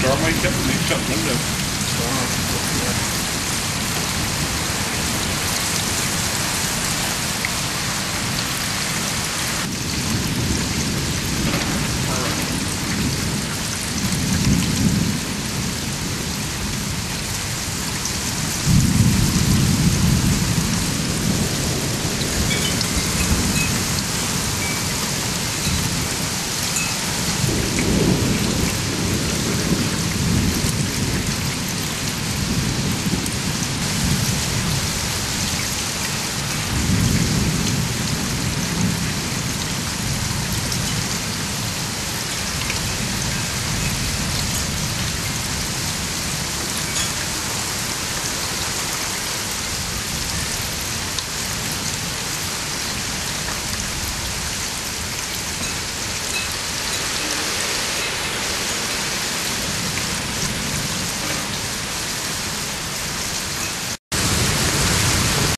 Storm wake up and they shut windows.